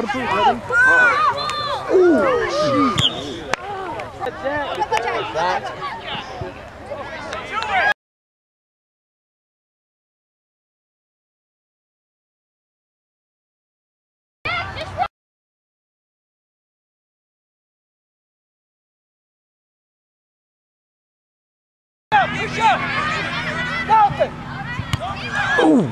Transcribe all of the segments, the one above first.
Put a boot, Redding. Ooh, jeez. Ooh!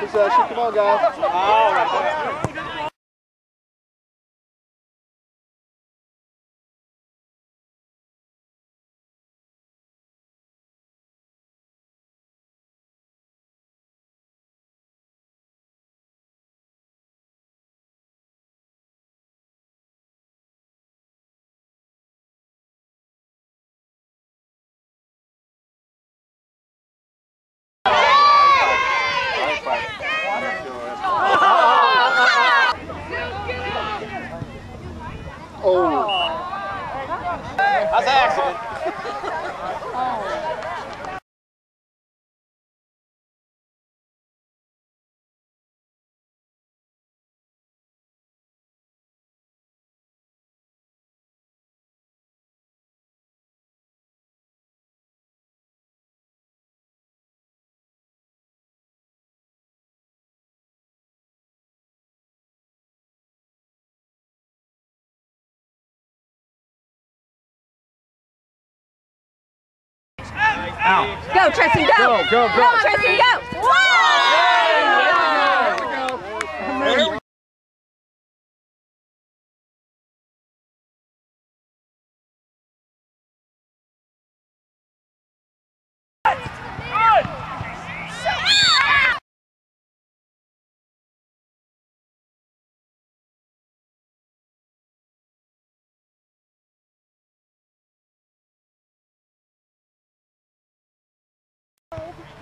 Possession, come on guys. How's Go, Tristan, go! Go, go, go. Go, Tristan, go!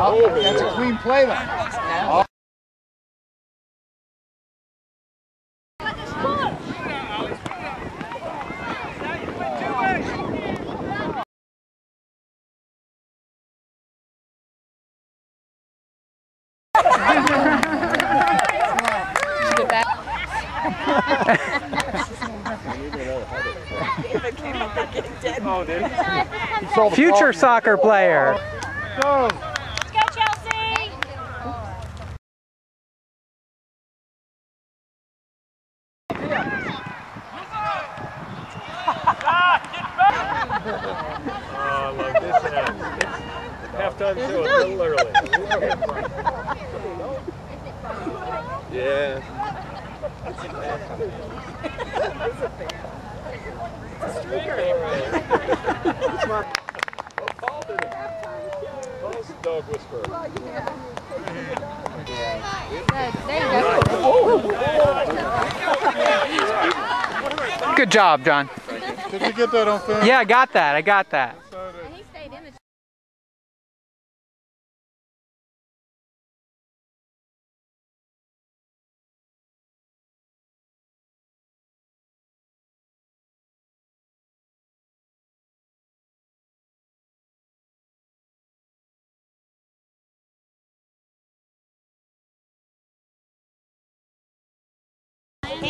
Oh, that's a clean play though. Oh, did he? He saw the Future soccer player. Go. Let's go, Chelsea! Oh, I love this. It's halftime show a little early. Yeah. Paul did it. Paul's the dog whisperer. Good job, John. Did you get that on film? Yeah, I got that. I got that.